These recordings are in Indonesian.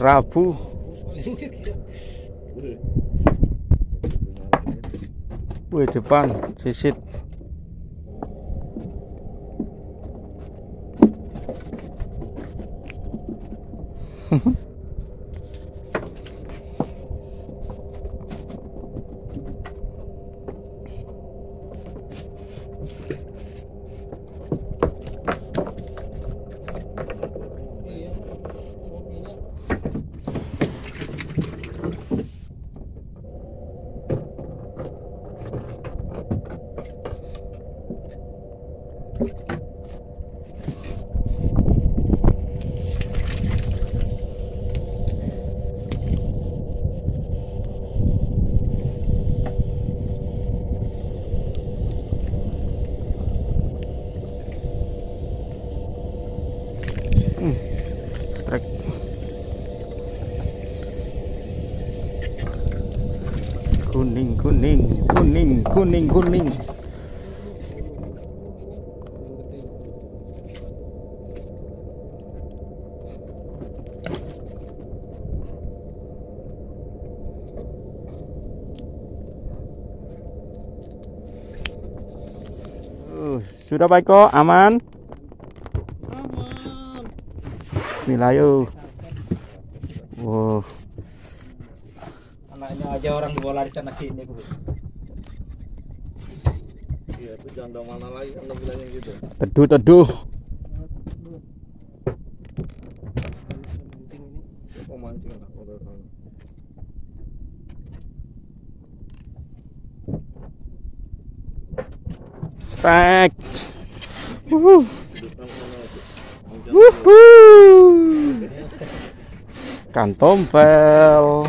kerabu Wih depan sisit Kuning kuning kuning kuning kuning. Uh, sudah baik kok aman? Bismillah yuk. Wow Anaknya aja orang bola di sana sini Bu. Iya, itu janda mana lagi kan bilangnya gitu. teduh teduh pemancing lah strike Wuhu. Wuhu. Kan tompel.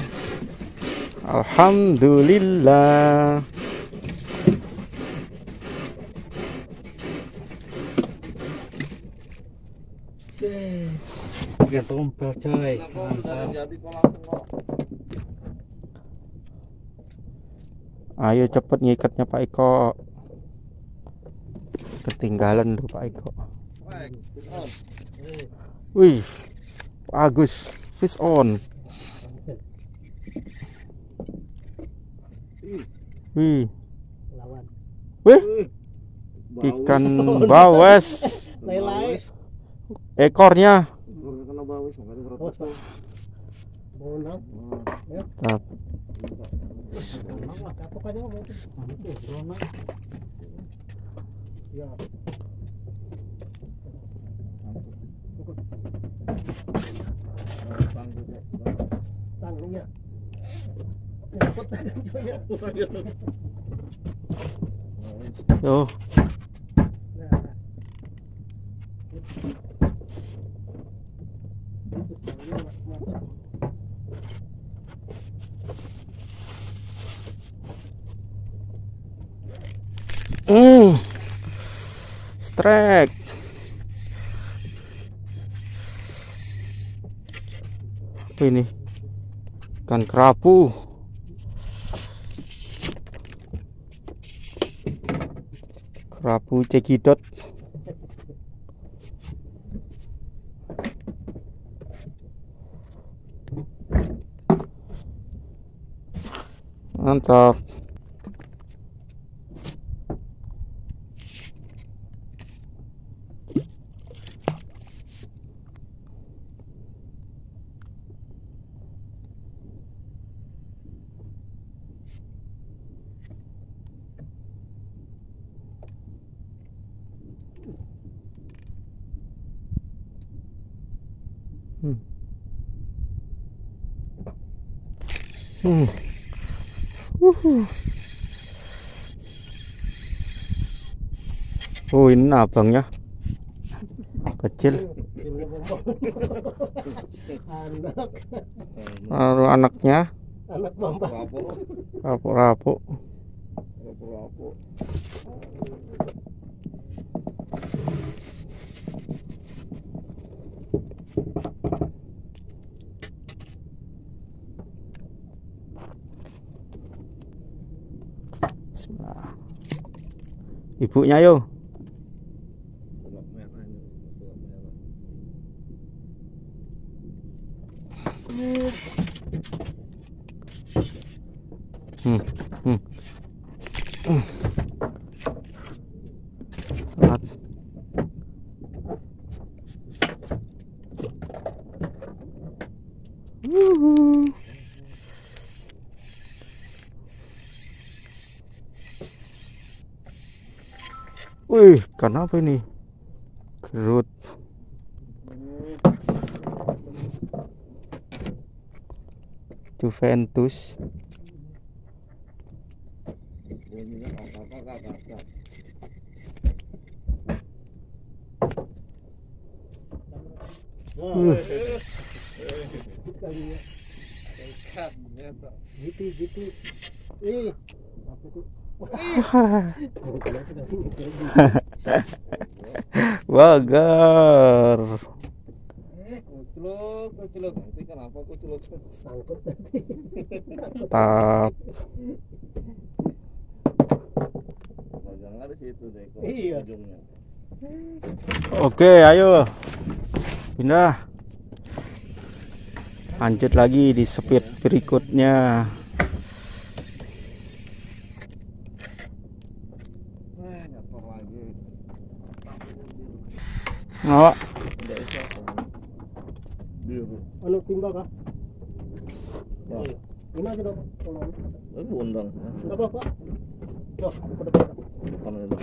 Kok langsung kok. Ayo cepet ngikatnya Pak Eko. Ketinggalan tuh Pak Eko. Wih, bagus. Fish on. Wih, Lawan. wih, Bau. ikan bawes. Ekornya. Tap. Ya. Ya. Tanggung ya. Yo, Nah. Hmm. Strike. Apa ini? Ikan kerapu. Kerapu cekidot. Mantap. Hmm. Wuhu. Oh ini abangnya kecil lalu anaknya anak mamba. Rapo, rapu-rapu ibunya yo. Hmm, hmm. Wih, ikan apa ini? Kerut. Juventus. Eh, tuh? Wagar. Tap. Iya. Oke, ayo. Pindah. Lanjut lagi di speed berikutnya. Oh. Biru. Anu timba kah? Ini aja dong. Kalau Itu bundang. enggak apa-apa. Tuh, ke depan. Depan itu.